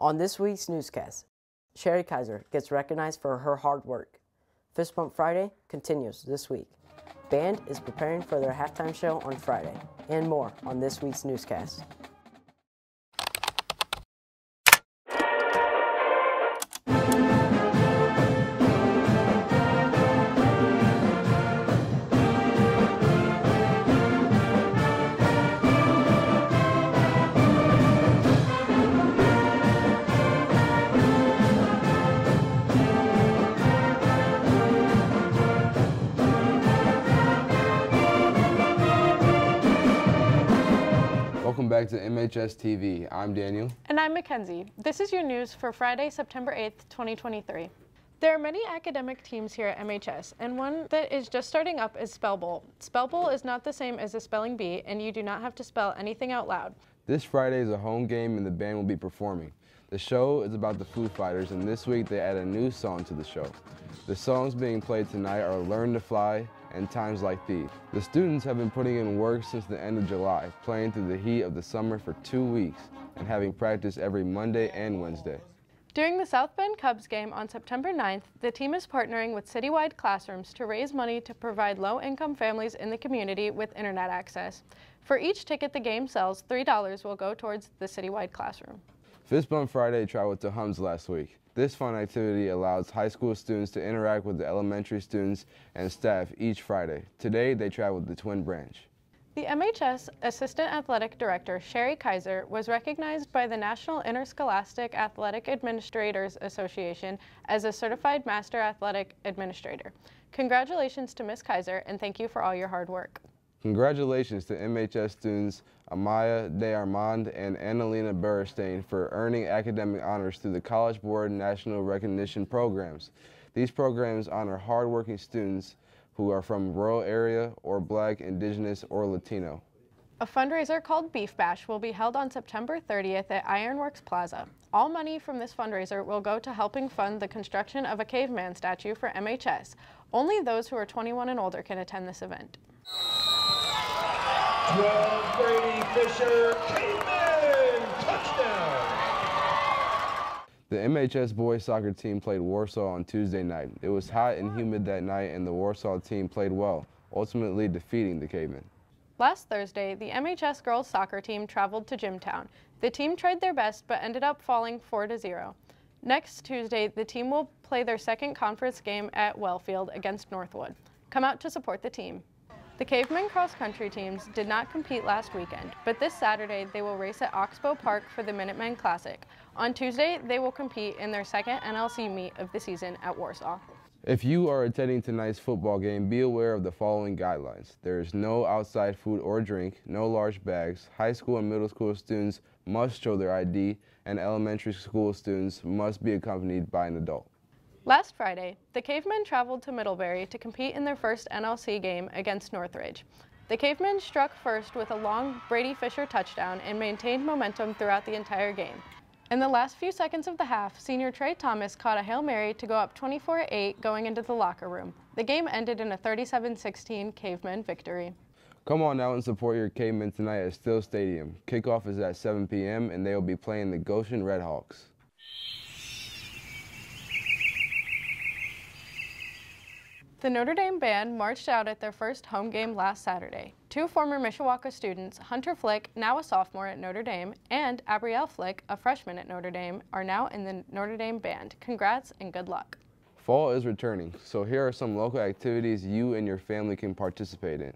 On this week's newscast, Sherry Kaiser gets recognized for her hard work. Fist Bump Friday continues this week. Band is preparing for their halftime show on Friday, and more on this week's newscast. Back to MHS TV. I'm Daniel. And I'm Mackenzie. This is your news for Friday, September 8th, 2023. There are many academic teams here at MHS, and one that is just starting up is Spell Bowl. Spell Bowl is not the same as a spelling bee, and you do not have to spell anything out loud. This Friday is a home game and the band will be performing. The show is about the Foo Fighters and this week they add a new song to the show. The songs being played tonight are Learn to Fly and Times Like These. The students have been putting in work since the end of July, playing through the heat of the summer for two weeks and having practice every Monday and Wednesday. During the South Bend Cubs game on September 9th, the team is partnering with Citywide Classrooms to raise money to provide low-income families in the community with internet access. For each ticket the game sells, $3 will go towards the Citywide Classroom. Fist Bump Friday traveled to Hums last week. This fun activity allows high school students to interact with the elementary students and staff each Friday. Today, they traveled to Twin Branch. The MHS Assistant Athletic Director, Sherry Kaiser, was recognized by the National Interscholastic Athletic Administrators Association as a Certified Master Athletic Administrator. Congratulations to Ms. Kaiser and thank you for all your hard work. Congratulations to MHS students Amaya De Armand and Annalena Berstein for earning academic honors through the College Board National Recognition Programs. These programs honor hardworking students who are from rural area or black, indigenous, or Latino. A fundraiser called Beef Bash will be held on September 30th at Ironworks Plaza. All money from this fundraiser will go to helping fund the construction of a caveman statue for MHS. Only those who are 21 and older can attend this event. 12, Brady Fisher, Caveman, touchdown. The MHS boys soccer team played Warsaw on Tuesday night. It was hot and humid that night and the Warsaw team played well, ultimately defeating the Cavemen. Last Thursday, the MHS girls soccer team traveled to Jimtown. The team tried their best but ended up falling 4 to 0. Next Tuesday, the team will play their second conference game at Wellfield against Northwood. Come out to support the team. The Cavemen cross country teams did not compete last weekend, but this Saturday they will race at Oxbow Park for the Minutemen Classic. On Tuesday, they will compete in their second NLC meet of the season at Warsaw. If you are attending tonight's football game, be aware of the following guidelines. There is no outside food or drink, no large bags. High school and middle school students must show their ID, and elementary school students must be accompanied by an adult. Last Friday, the Cavemen traveled to Middlebury to compete in their first NLC game against Northridge. The Cavemen struck first with a long Brady Fisher touchdown and maintained momentum throughout the entire game. In the last few seconds of the half, senior Trey Thomas caught a Hail Mary to go up 24-8 going into the locker room. The game ended in a 37-16 Cavemen victory. Come on out and support your Cavemen tonight at Steele Stadium. Kickoff is at 7 p.m. and they will be playing the Goshen Redhawks. The Notre Dame band marched out at their first home game last Saturday. Two former Mishawaka students, Hunter Flick, now a sophomore at Notre Dame, and Abrielle Flick, a freshman at Notre Dame, are now in the Notre Dame band. Congrats and good luck. Fall is returning, so here are some local activities you and your family can participate in.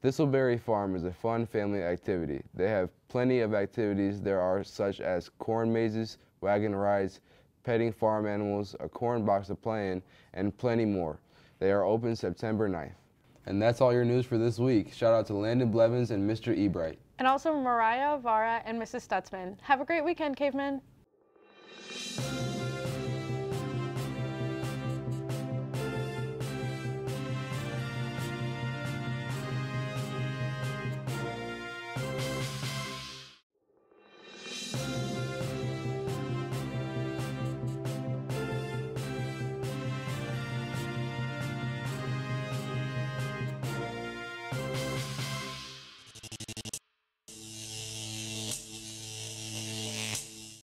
Thistleberry Farm is a fun family activity. They have plenty of activities. There are such as corn mazes, wagon rides, petting farm animals, a corn box to play in, and plenty more. They are open September 9th. And that's all your news for this week. Shout out to Landon Blevins and Mr. Ebright. And also Mariah, Vara, and Mrs. Stutzman. Have a great weekend, cavemen.